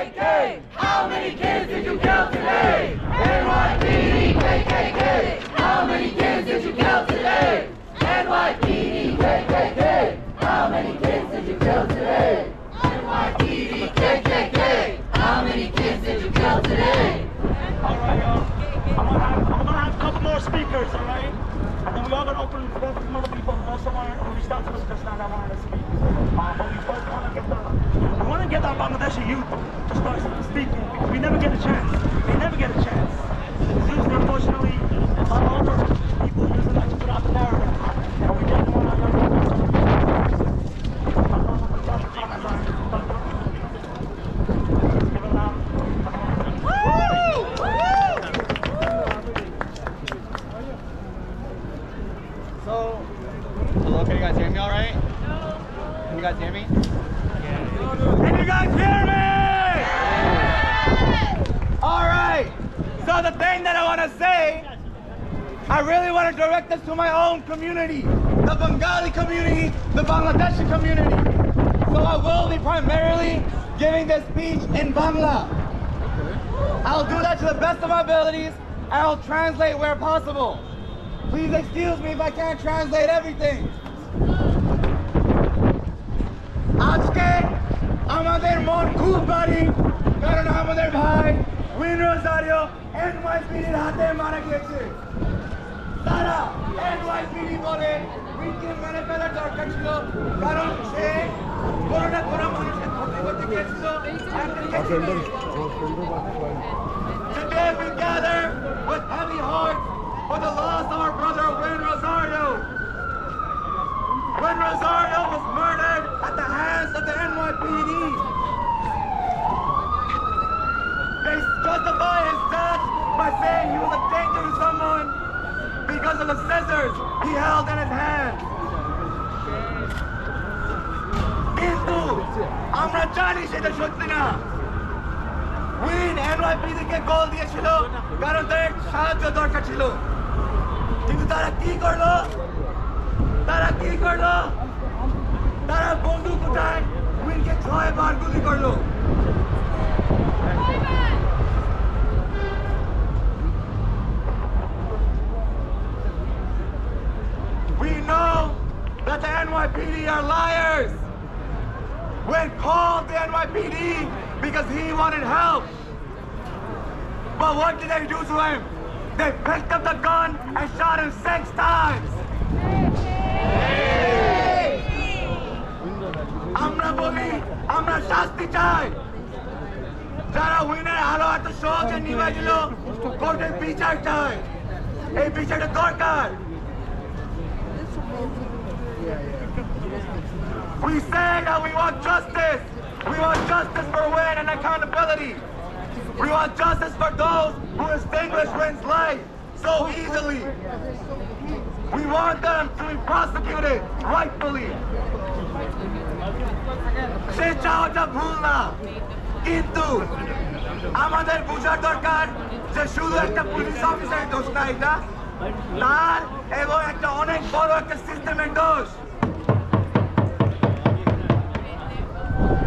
KKK. How many kids did you kill today? NYPD KKK. How many kids did you kill today? NYPD KKK. How many kids did you kill today? NYPD KKK. How many kids did you kill today? All right, y'all. I'm gonna, have, I'm gonna have a couple more speakers, all right? And then we all gonna open for some other people who also want to reach out to us just now that wanted to speak. Uh, but we first wanna get the get our Bangladeshi youth to start speaking we never get a chance. They never get a chance. Usually unfortunately a lot of older people usually like to put out the narrative. And we definitely want our young people to Give it loud. So, hello, can you guys hear me all right? Can you guys hear me? Can you guys hear me? All right. So the thing that I want to say, I really want to direct this to my own community, the Bengali community, the Bangladeshi community. So I will be primarily giving this speech in Bangla. I'll do that to the best of my abilities, and I'll translate where possible. Please excuse me if I can't translate everything. আজকে amader mon খুব bari, karon amader ভাই Win Rozario and my minute হাতে mara kiche. তারা NYPD বলে উইনকে মেরে ফেলার দরকার ছিল কারণ সে কোনো না কোনো মানুষের ক্ষতি করতে গিয়েছিল ছয় বার গুলি করলো We know that the NYPD are liars. Wynn called the NYPD because he wanted help. But what did they do to him? They picked up the gun and shot him six times. আমরা বলি আমরা শাস্তি চাই যারা উইনের আলো এত সহজে নিভাই দিল কোর্টের বিচার চাই এই বিচারটা দরকার We say that we want justice. We want justice for Win and accountability. We want justice for those who extinguish Win's life so easily. We want them to be prosecuted rightfully. সে চাওয়াটা ভুল না কিন্তু আমাদের বোঝার দরকার যে শুধু একটা পুলিশ অফিসারের দোষ না এটা তার এবং একটা অনেক বড় একটা সিস্টেমের দোষ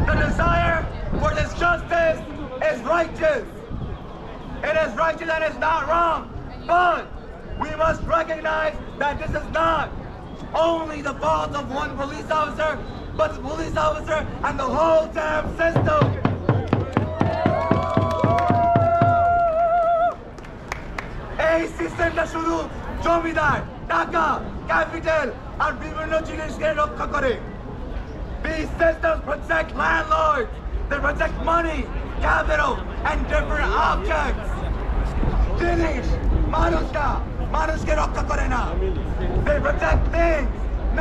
The desire for this justice is righteous. It is righteous and it's not wrong. But we must recognize that this is not only the fault of one police officer, but the police officer and the whole damn system. এই সিস্টেমটা শুধু জমিদার টাকা capital আর বিভিন্ন জিনিসকে রক্ষা করে These systems protect landlords. They protect money, capital, and different objects. জিনিস মানুষটা মানুষকে রক্ষা করে না They protect things,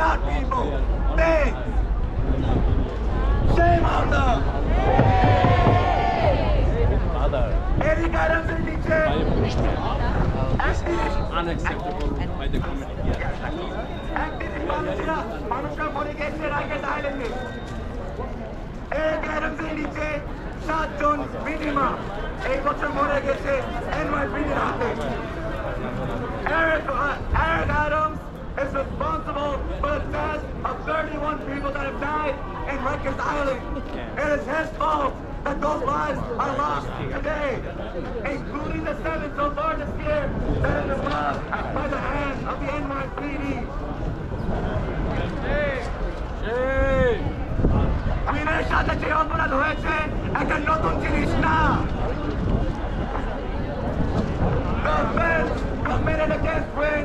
not people. Things. Shame on them. Eric Adams-এর নিচে activist- unacceptable by the community. activist মানুষরা মানুষরা মরে গেছে রাইগেট আইল্যান্ডে এরিক অ্যাডামসের নিচে সাতজন মিনিমাম এই বছর মরে গেছে এনওয়াইপিডির হাতে Eric, uh, Eric Adams is responsible for the death of 31 people that have died in Rikers Island. It is his fault that those lives are lost today, including the seven so far this year that have been lost by the hands of the NYPD. উইনের সাথে যে অপরাধ হয়েছে একটা নতুন জিনিস না The offense committed against Wynn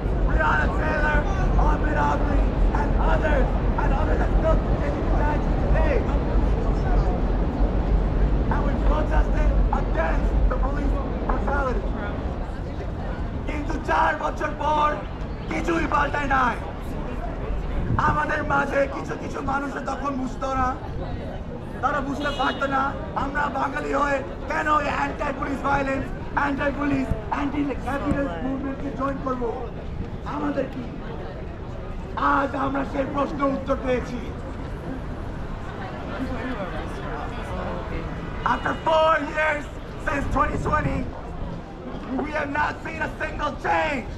Breonna Taylor, Ahmed Aubrey, and others, and others that still continue to die today. And we protested against the police brutality. কিন্তু চার বছর পর কিছুই পাল্টায় নাই আমাদের মাঝে কিছু কিছু মানুষের তখন বুঝতো না তারা বুঝতে পারতো না আমরা বাঙালি হয়ে কেন anti police violence anti police anti capitalist মুভমেন্টকে join করব আমাদের কি আজ আমরা সেই প্রশ্ন উত্তর পেয়েছি After four years since 2020, we have not seen a single change.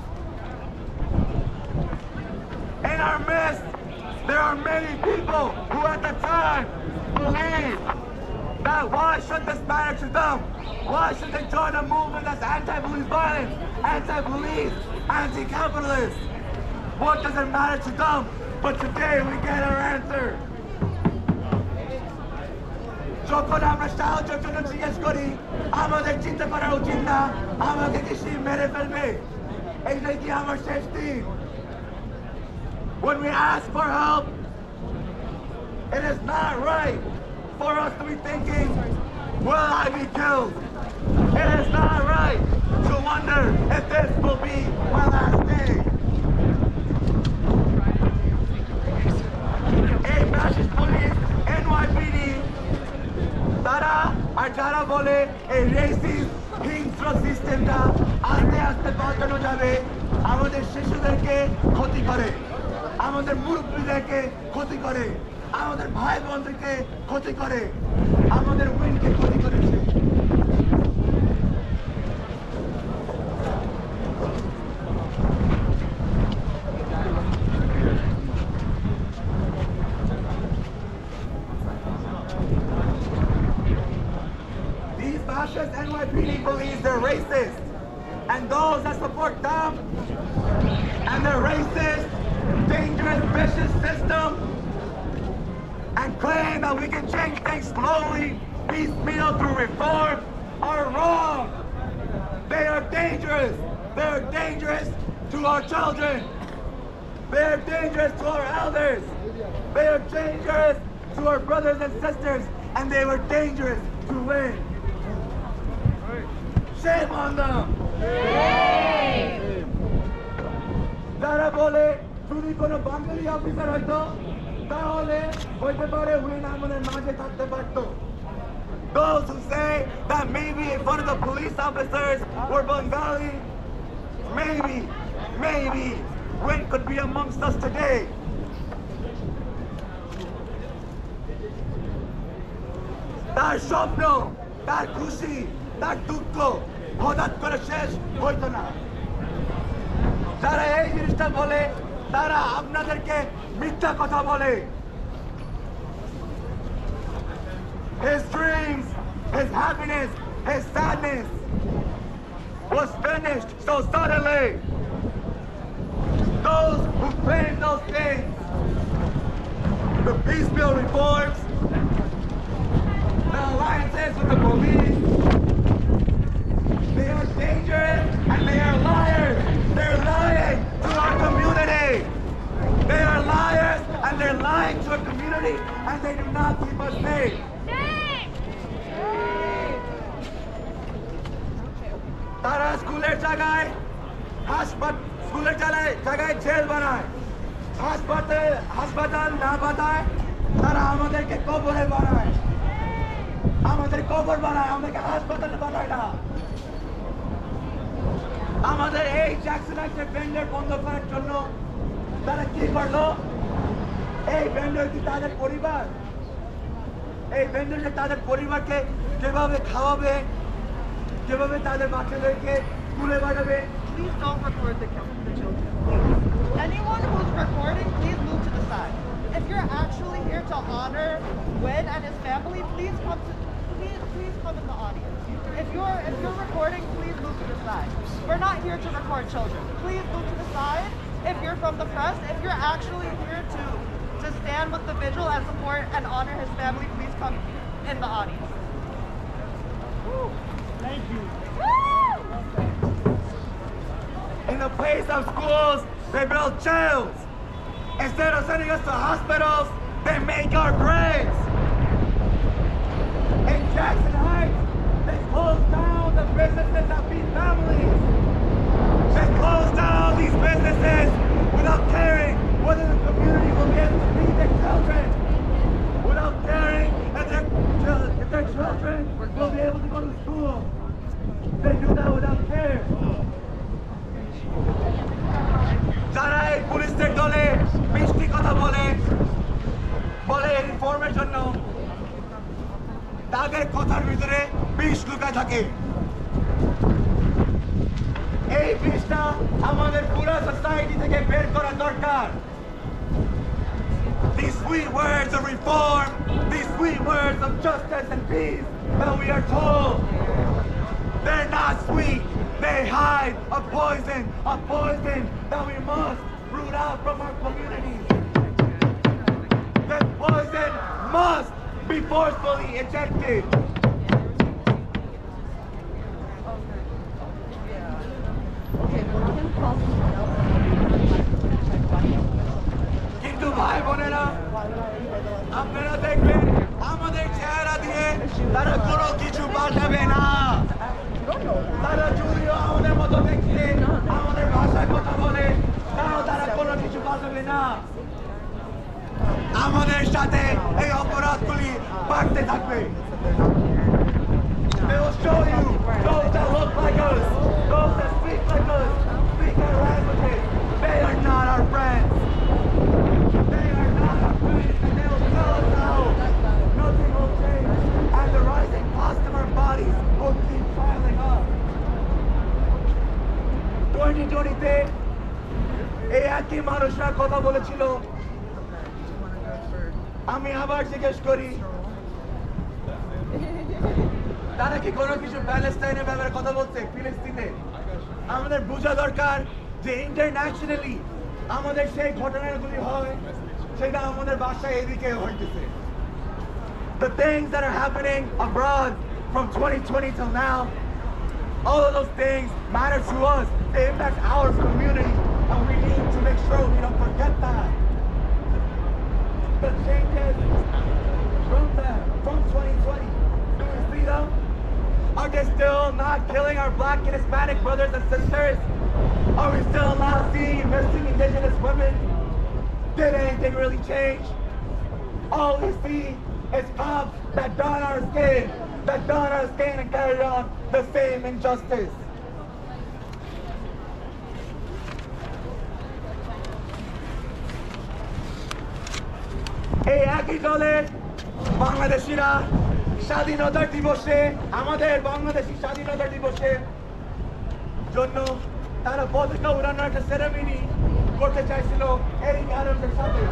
In our midst, there are many people who at the time believed that why should this matter to them? Why should they join a movement that's anti-police violence, anti-police, anti-capitalist? What does it matter to them? But today we get our answer. যখন আমরা সাহায্যের জন্য জিজ্ঞেস করি আমাদের চিন্তা করা উচিত না আমাকে কি সে মেরে ফেলবে এইটাই কি আমার শেষ দিন When we ask for help, it is not right for us to be thinking, will I be killed? It is not right to wonder if this will be আমাদের মুরব্বীদেরকে ক্ষতি করে আমাদের ভাই বোনদেরকে ক্ষতি করে আমাদের উইনকে ক্ষতি করেছে These fascist NYPD believes they're racist. And those that support them things slowly, piecemeal through reform are wrong. They are dangerous. They are dangerous to our children. They are dangerous to our elders. They are dangerous to our brothers and sisters. And they were dangerous to win. Shame on them. যারা বলে যদি কোনো বাঙালি officer হইতো তাহলে হইতে পারে win আমাদের মাঝে থাকতে পারতো Those who say that maybe if one of the police officers were Bengali, maybe, maybe Win could be amongst us today. তার স্বপ্ন তার খুশি তার দুঃখ হঠাৎ করে শেষ হইতো না যারা এই জিনিসটা বলে তারা আপনাদেরকে মিথ্যা কথা বলে His dreams, his happiness, his sadness was finished so suddenly. Those who claim those things, the piecemeal reforms, the alliances with the police, they are dangerous and they are liars. They're lying to our Community. They are liars and they're lying to our community and they do not keep us safe. তারা স্কুলের জায়গায় হাসপাতাল স্কুলের জায়গায় jail বানায় হাসপাতাল হাসপাতাল না বানায় তারা আমাদেরকে কবরে বানায় আমাদের কবর বানায় আমাদেরকে হাসপাতালে পাঠায় না আমাদের এই একটা ব্যান্ডের বন্ধ করার জন্য তারা কি করলো এই ভেন্ডর কি তাদের পরিবার এই ভেন্ডরকে তাদের পরিবারকে যেভাবে খাওয়াবে যেভাবে তাদের বাচ্চাদেরকে স্কুলে পাঠাবে Please don't record the, children. Anyone who's recording, please move to the side. If you're actually here to honor Win and his family, please come to please please come in the audience. If you're if you're recording, please move to the side. We're not here to record children. Please move to the side. If you're from the press, if you're actually here to to stand with the vigil and support and honor his family, please come in the audience. Thank you. In the place of schools, they build jails. Instead of sending us to hospitals, আমাদের পুরো society থেকে বের করা দরকার These sweet words of reform, these sweet words of justice and peace that we are told, they're not sweet. They hide a poison, a poison that we must root out from our communities. This poison must be forcefully ejected. ভাই বোনেরা আপনারা দেখবেন আমাদের চেহারা দিয়ে তারা কোনো কিছু পাঠাবে না। তারা যদিও আমাদের মতো দেখতে আমাদের ভাষায় কথা বলে তাও তারা কোনো কিছু পাঠাবে না। আমাদের সাথে এই অপরাধগুলি বাড়তে থাকবে। They will show you. Those that look like us, those that speak like us, এই একই মানুষরা কথা বলেছিল আমি আবার জিজ্ঞেস করি তারা কি কোনো কিছু প্যালেস্টাইনের ব্যাপারে কথা বলছে ফিলিস্তিনে আমাদের বোঝা দরকার যে ইন্টারন্যাশনালি আমাদের সেই ঘটনাগুলি হয় সেটা আমাদের বাসায় এদিকে হইতেছে The things that are happening abroad from 2020 till now, all of those things matter to us. They impact our community, our black and Hispanic brothers and sisters? Are we still not seeing missing indigenous women? Did anything really change? All we see is cops that don our skin, that don our skin and carry on the same injustice. এই একই দলের বাংলাদেশিরা স্বাধীনতা দিবসে আমাদের বাংলাদেশি স্বাধীনতা দিবসে জন্য তারা পতাকা উড়ানোর একটা সেরেমনি করতে চাইছিল এরিক অ্যাডামসের সাথে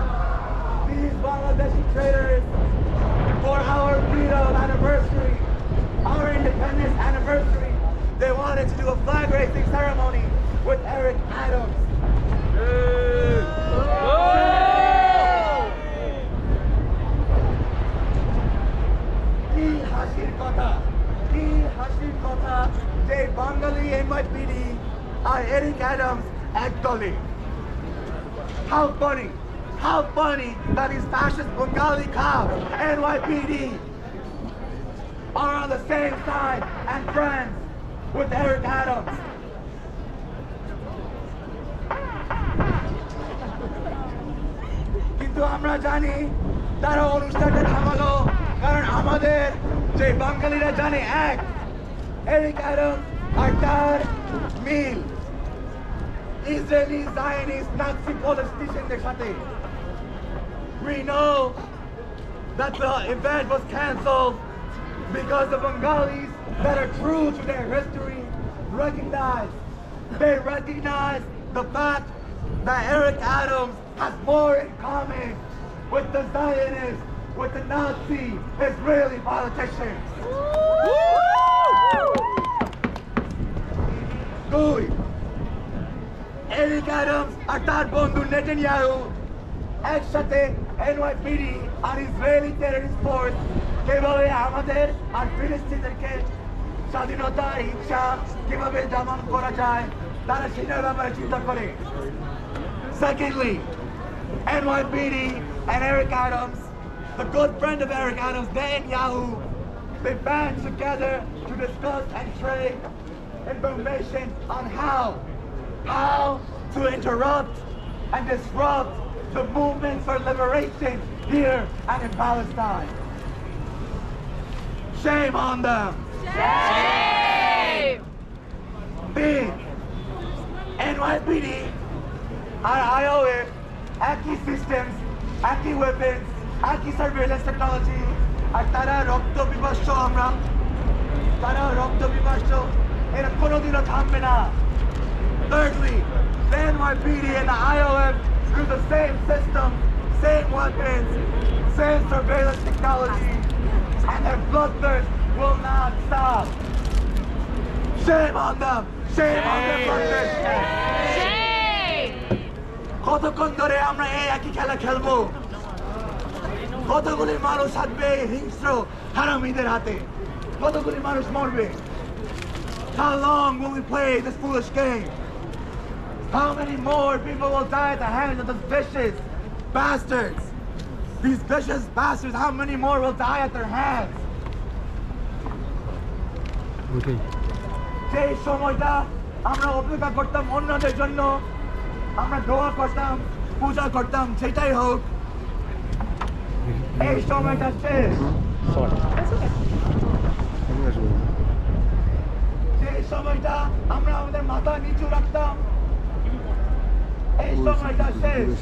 These Bangladeshi traitors for our freedom anniversary, our independence anniversary, they wanted to do a flag raising ceremony with Eric Adams. কি হাসির কথা কি হাসির কথা যে বাঙালি এনওয়াইপিডি আর এরিক অ্যাডামস এক দলে How funny, how funny that these fascist Bengali cops, NYPD, are on the same side and friends with Eric Adams. কিন্তু আমরা জানি তারা অনুষ্ঠানটা থামালো কারণ আমাদের যে বাঙালিরা জানে এক এরিক অ্যাডামস আর তার মিল ইসরায়েলি জায়নিস্ট নাৎসি পলিটিশিয়ানদের সাথে We know that the event was cancelled because the Bengalis that are true to their history recognize, they recognize the fact that Eric Adams has more in common with the Zionists, with the Nazi Israeli politicians. দুই Eric Adams আর তার বন্ধু নেটেনিয়াহু একসাথে NYPD আর Israeli terrorist force কিভাবে আমাদের আর ফিলিস্তিনদেরকে স্বাধীনতার ইচ্ছা কিভাবে দমন করা যায় তারা সেটার ব্যাপারে চিন্তা করে Secondly, NYPD and Eric Adams, a good friend of Eric Adams, Ben Yahoo, they band together to discuss and trade information on how, how to interrupt and disrupt the movement for liberation here and in Palestine. Shame on them. Shame! B. NYPD, I, I it, systems, Aki weapons, একই surveillance technology আর তারা রক্ত বিভস্য আমরা তারা রক্ত বিভস্য এরা কোনোদিনও থামবে না Thirdly, the NYPD and the IOF through the same system, same weapons, same surveillance technology, and their bloodthirst will not stop. Shame on them! Shame on their bloodthirst! Shame! কতক্ষণ ধরে আমরা এই একই খেলা খেলব কতগুলি মানুষ থাকবে হিংস্র হারামিদের হাতে কতগুলি মানুষ মরবে How long will we play this foolish game? How many more people will die at the hands of these vicious bastards? These vicious bastards, how many more will die at their hands? Okay. সেই সময়টা আমরা অপেক্ষা করতাম অন্যদের জন্য আমরা দোয়া করতাম পূজা করতাম সেটাই হোক এই সময়টা শেষ সেই সময়টা আমরা আমাদের মাথা নিচু রাখতাম এই সময়টা শেষ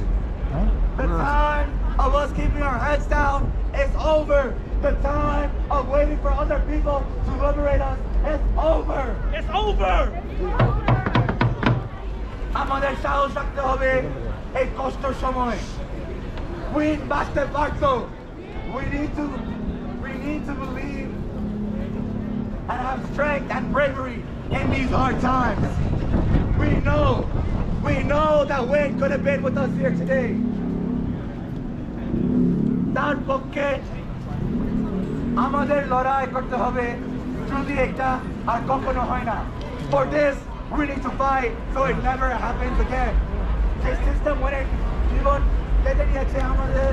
The time of us keeping our heads down is over. The time of waiting for other people to liberate us is over. It's over! আমাদের সাহস রাখতে হবে এই কষ্টের সময় কুইন বাঁচতে পারতো we need to we need to believe and have strength and bravery in these hard times we know we know that Wayne could have been with us here today তার পক্ষে আমাদের লড়াই করতে হবে যদি এটা আর কখনো হয় না for this we need to fight so it never happens again যে সিস্টেম অনেক জীবন কেটে নিয়েছে আমাদের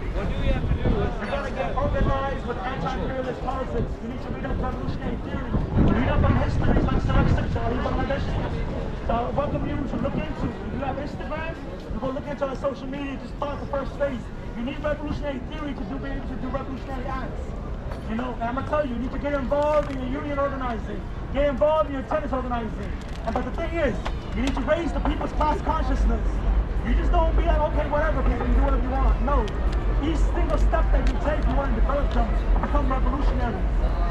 with anti-imperialist politics. We need to read up on revolutionary theory. Read up on histories like Sarak Shari Bangladesh. So I welcome you to look into. If you have Instagram, you go look into our social media, just start the first phase. You need revolutionary theory to do be able to do revolutionary acts. You know, and I'm gonna tell you, you need to get involved in your union organizing, get involved in your tennis organizing. And but the thing is, you need to raise the people's class consciousness. You just don't be like, okay, whatever, people, you do whatever you want. No. Each single step that you take, you want to develop them, become revolutionaries.